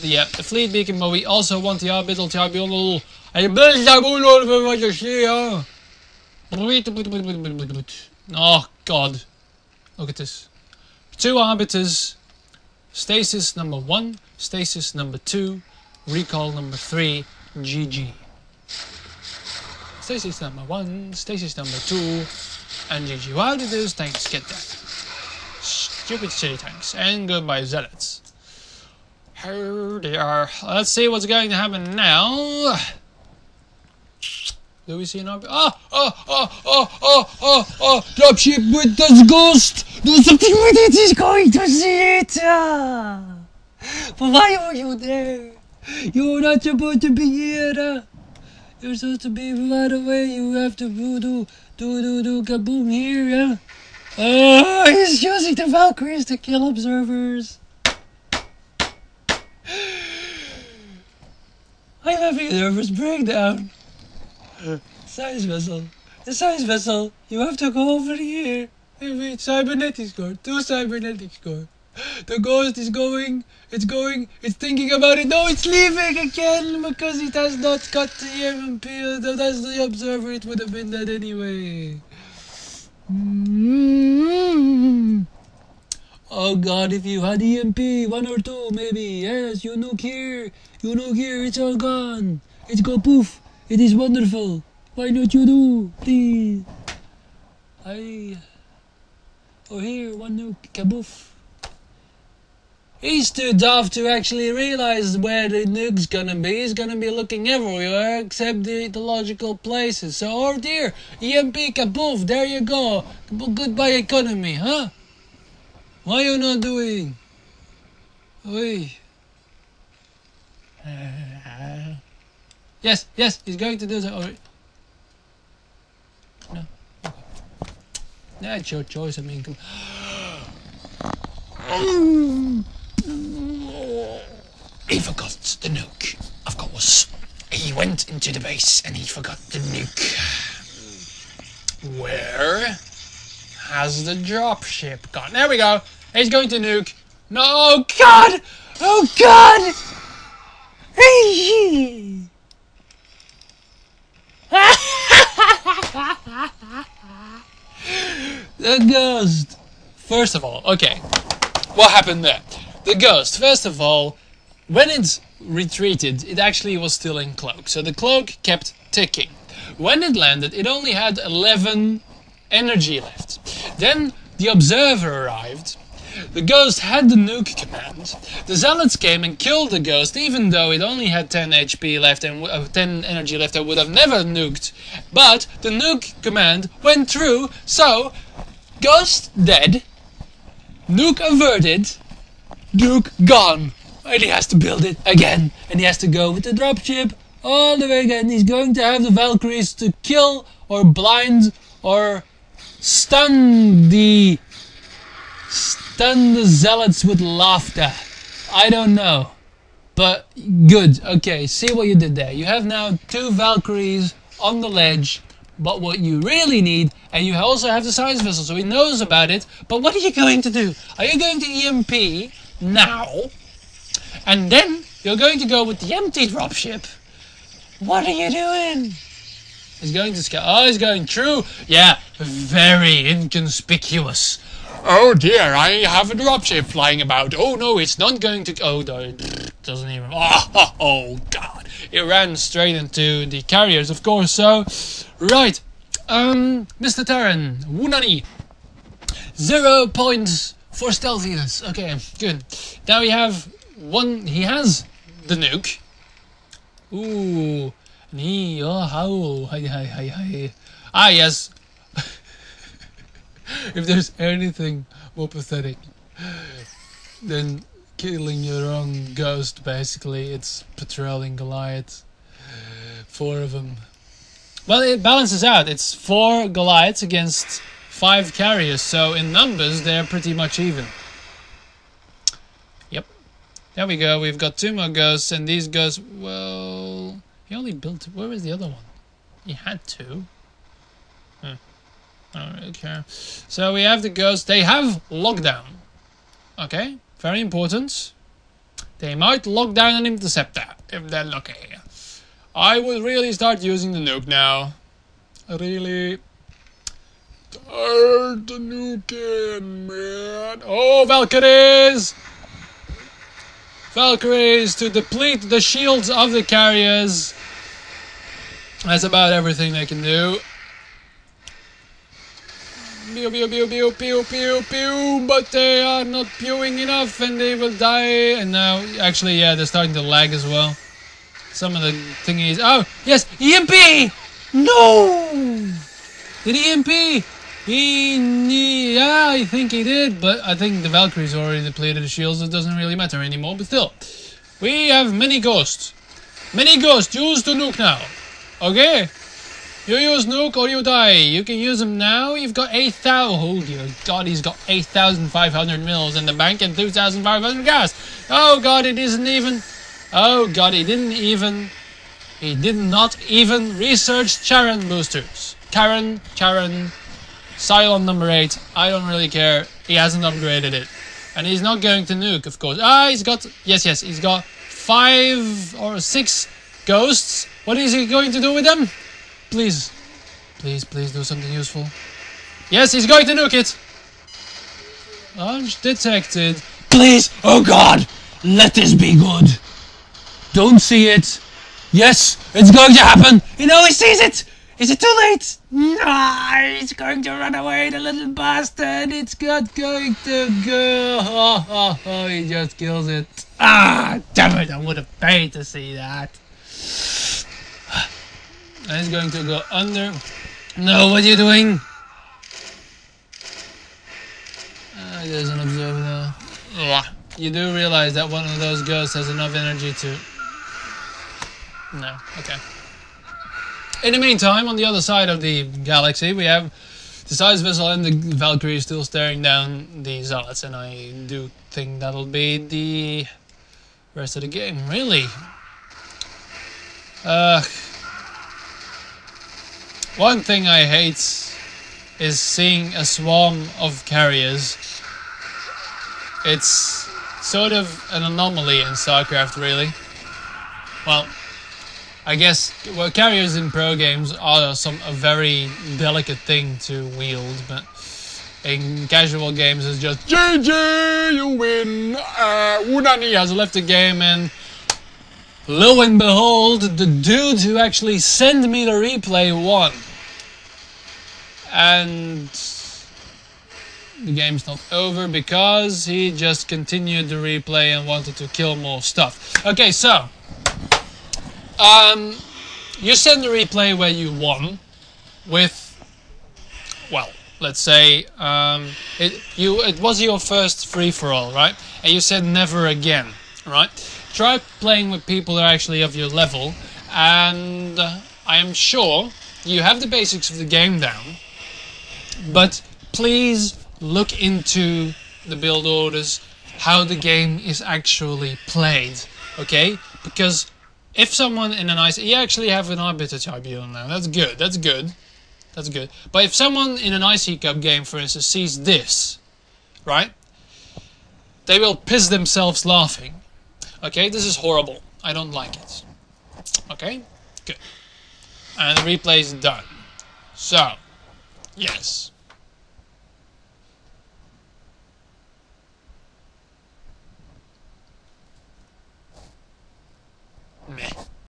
the, the fleet beacon, but we also want the arbiter tribunal. En best tribunal voor wat je ziet, Oh god. Look at this. Two arbiters. Stasis number one, stasis number two, recall number three, GG. Stasis number one, stasis number two, and GG. How did those tanks get that? Stupid city tanks. And goodbye zealots. They are. Let's see what's going to happen now. Do we see an object? Ah, ah, ah, oh, oh, oh, oh, oh, oh, oh, dropship with this ghost! Do something with it, he's going to see it! Ah. Why are you there? You're not supposed to be here! You're supposed to be right away, you have to do, do, do, do, do, kaboom here, yeah? Oh, he's using the Valkyries to kill observers! I'm having a nervous breakdown. Science vessel. The science vessel. You have to go over here. Wait, cybernetics core. Do cybernetics core. The ghost is going. It's going. It's thinking about it. No, it's leaving again because it has not got the EMP. That's the observer. It would have been dead anyway. Mm-hmm. Oh God, if you had EMP, one or two maybe. Yes, you nuke here. You nuke here. It's all gone. It's go poof. It is wonderful. Why not you do, please? I. Oh, here, one nuke, kaboof. He's too daft to actually realize where the nuke's gonna be. He's gonna be looking everywhere except the, the logical places. So, oh dear, EMP kaboof, there you go. Goodbye economy, huh? Why you not doing? Oi. Uh, yes, yes, he's going to do that. Oh, no. That's your choice. I mean, he forgot the nuke. Of course, he went into the base and he forgot the nuke. Where has the dropship gone? There we go. He's going to nuke. No, God! Oh God! The ghost. First of all, okay, what happened there? The ghost. First of all, when it retreated, it actually was still in cloak, so the cloak kept ticking. When it landed, it only had 11 energy left. Then the observer arrived. The ghost had the nuke command. The zealots came and killed the ghost, even though it only had 10 HP left and uh, 10 energy left. I would have never nuked. But the nuke command went through, so ghost dead, nuke averted, nuke gone. And he has to build it again, and he has to go with the dropship all the way again. He's going to have the Valkyries to kill or blind or stun the stun the zealots with laughter. I don't know. But good. Okay, see what you did there. You have now two Valkyries on the ledge. But what you really need, and you also have the science vessel, so he knows about it. But what are you going to do? Are you going to EMP now? And then you're going to go with the empty dropship? What are you doing? He's going to scale. Oh, he's going true. Yeah, very inconspicuous. Oh dear, I have a dropship flying about. Oh no, it's not going to. Oh, no, it doesn't even. Oh, oh, God. It ran straight into the carriers, of course. So, right. Um, Mr. Terran, Wunani. Zero points for stealthiness. Okay, good. Now we have one. He has the nuke. Ooh. Ni oh how hi hi hi hi. Ah yes. If there's anything more pathetic than killing your own ghost, basically, it's patrolling Goliath. Four of them. Well, it balances out. It's four Goliaths against five carriers, so in numbers they're pretty much even. Yep. There we go. We've got two more ghosts, and these ghosts, well. He only built. Where was the other one? He had two. Care. So we have the ghosts. They have lockdown. Okay, very important. They might lock down an interceptor if they're lucky. I would really start using the nuke now. Really. Start the nuking, man. Oh, Valkyries! Valkyries to deplete the shields of the carriers. That's about everything they can do. Pew pew pew pew pew pew pew, but they are not pewing enough and they will die. And now, actually, yeah, they're starting to lag as well. Some of the thingies. Oh, yes, EMP! No! Did he EMP? He, yeah, I think he did, but I think the Valkyries already depleted the shields. It doesn't really matter anymore, but still. We have many ghosts. Many ghosts. Use the nuke now. Okay? You use nuke or you die. You can use them now. You've got 8,000. Oh dear God, he's got 8,500 mils in the bank and 2,500 gas. Oh God, it isn't even. Oh God, he didn't even. He did not even research Charon boosters. Charon, Charon, Cylon number 8. I don't really care. He hasn't upgraded it. And he's not going to nuke, of course. Ah, he's got. Yes, yes, he's got five or six ghosts. What is he going to do with them? Please. Please, please do something useful. Yes, he's going to nuke it. Launch detected. Please, oh god, let this be good. Don't see it. Yes, it's going to happen. You know he sees it. Is it too late? No, he's going to run away, the little bastard. It's not going to go. Oh, oh, oh, he just kills it. Ah, damn it, I would have paid to see that. And he's going to go under. No, what are you doing? Uh, he doesn't observe now. Yeah. You do realize that one of those ghosts has enough energy to. No, okay. In the meantime, on the other side of the galaxy, we have the Sci vessel and the Valkyrie still staring down the Zealots, and I do think that'll be the rest of the game, really. Uh, one thing I hate is seeing a swarm of carriers. It's sort of an anomaly in StarCraft, really. Well, I guess well, carriers in pro games are some a very delicate thing to wield, but in casual games it's just GG, you win. Uh, Unani has left the game, and lo and behold, the dude who actually sent me the replay won and the game's not over because he just continued the replay and wanted to kill more stuff. Okay, so um, you send the replay where you won with, well, let's say um, it you it was your first free for all, right? And you said never again, right? Try playing with people that are actually of your level, and I am sure you have the basics of the game down but please look into the build orders, how the game is actually played, okay? Because if someone in an ice, you actually have an arbiter tribunal now. That's good. That's good. That's good. But if someone in an IC Cup game, for instance, sees this, right? They will piss themselves laughing. Okay, this is horrible. I don't like it. Okay, good. And the replay is done. So. Yes. Meh.